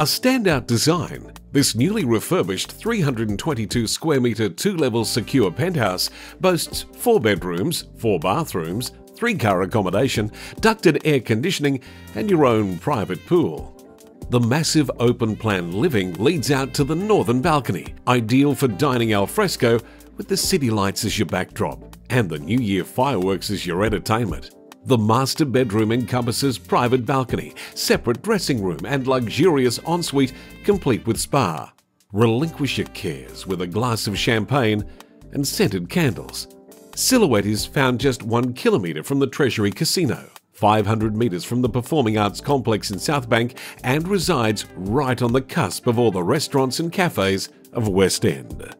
A standout design, this newly refurbished 322 square metre two level secure penthouse boasts four bedrooms, four bathrooms, three car accommodation, ducted air conditioning, and your own private pool. The massive open plan living leads out to the northern balcony, ideal for dining al fresco with the city lights as your backdrop and the New Year fireworks as your entertainment. The master bedroom encompasses private balcony, separate dressing room, and luxurious ensuite complete with spa. Relinquish your cares with a glass of champagne and scented candles. Silhouette is found just one kilometre from the Treasury Casino. 500 metres from the Performing Arts Complex in Southbank and resides right on the cusp of all the restaurants and cafes of West End.